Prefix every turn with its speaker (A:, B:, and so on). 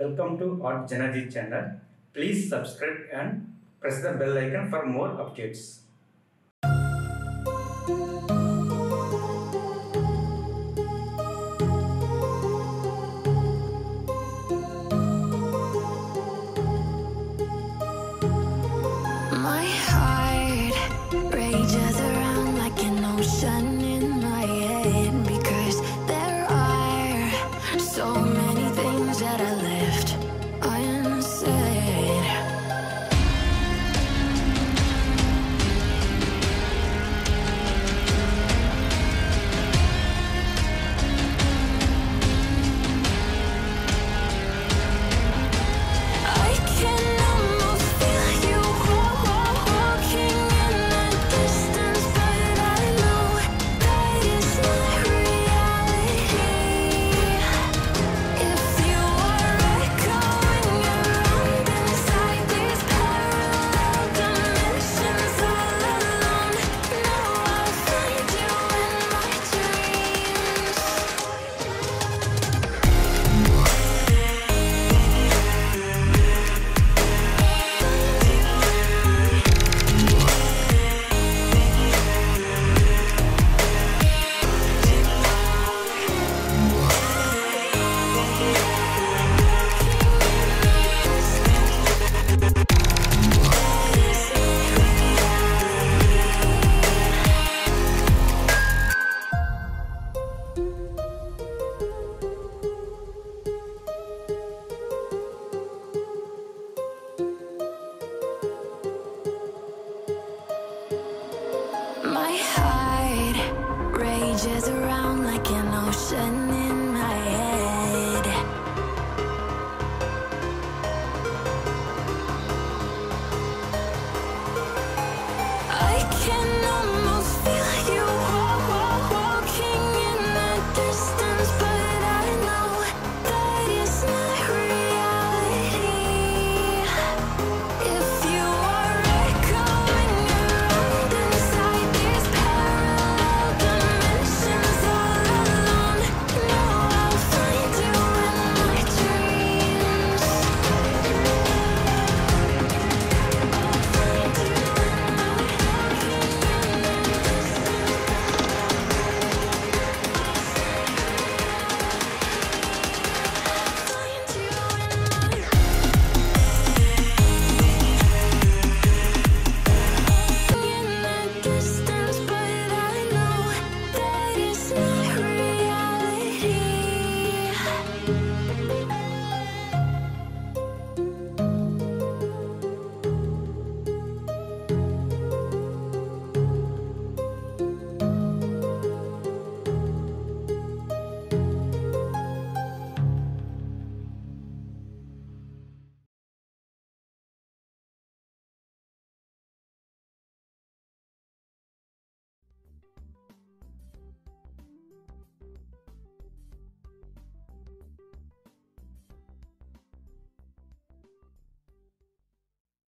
A: Welcome to Art JanaG channel. Please subscribe and press the bell icon for more updates.
B: My heart rages around like an ocean in my head because there are so can